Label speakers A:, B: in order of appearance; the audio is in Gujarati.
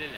A: લે લે